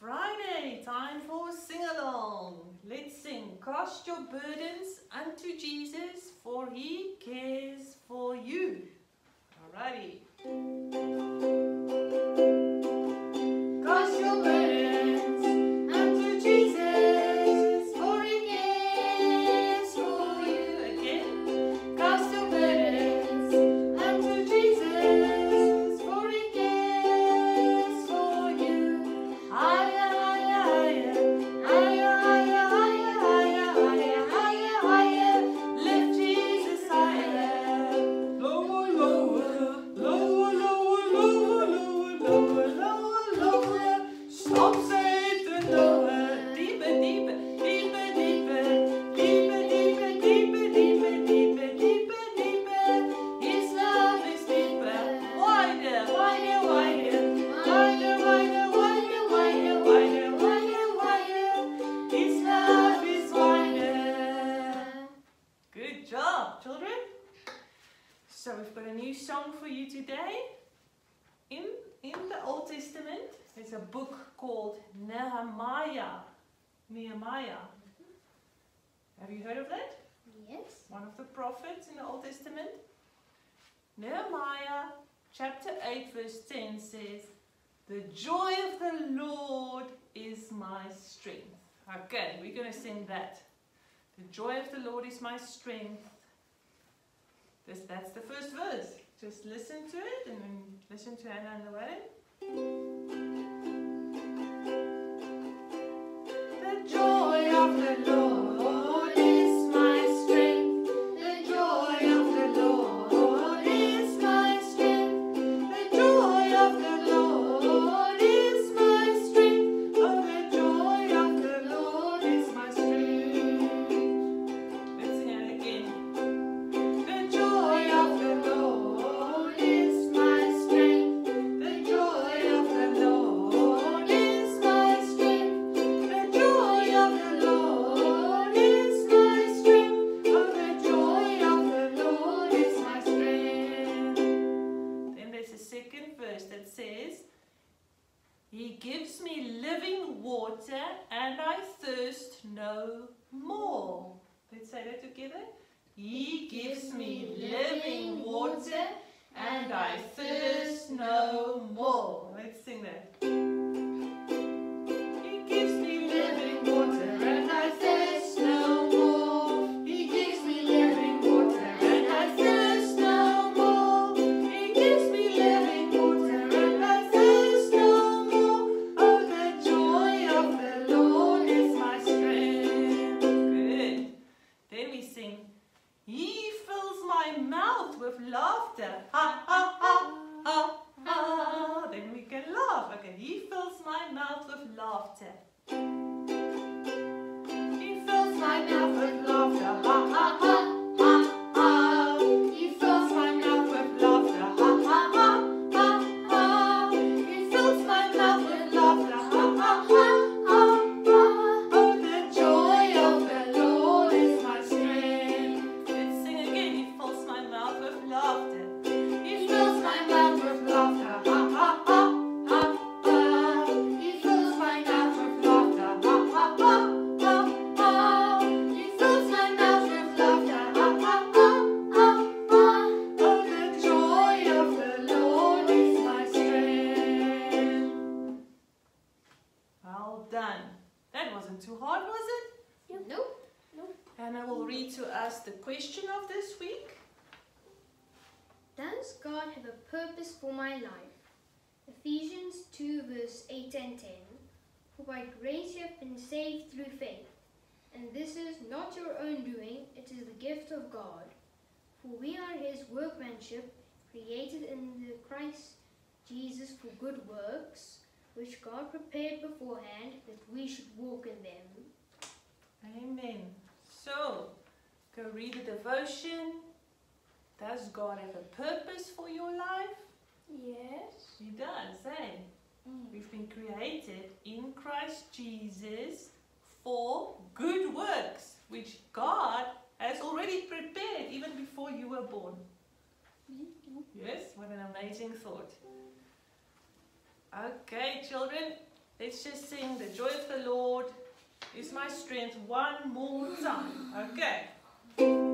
Friday, time for sing along. Let's sing. Cast your burdens unto Jesus, for he cares for you. Alrighty. So we've got a new song for you today. In, in the Old Testament, there's a book called Nehemiah. Nehemiah. Have you heard of that? Yes. One of the prophets in the Old Testament. Nehemiah chapter 8 verse 10 says, The joy of the Lord is my strength. Okay, we're going to sing that. The joy of the Lord is my strength. This, that's the first verse. Just listen to it and then listen to Anna and the The He gives me living water and I thirst no more. Let's say that together. He gives me living water and I thirst no more. laughter. Ha, it? Nope. And I will read to us the question of this week. Does God have a purpose for my life? Ephesians 2 verse 8 and 10. For by grace you have been saved through faith. And this is not your own doing, it is the gift of God. For we are his workmanship, created in the Christ Jesus for good works, which God prepared beforehand that we should walk in them. Amen. So, go read the devotion. Does God have a purpose for your life? Yes. He does, eh? We've been created in Christ Jesus for good works, which God has already prepared even before you were born. Yes, what an amazing thought. Okay, children, Let's just sing the joy of the Lord my strength one more time. Okay.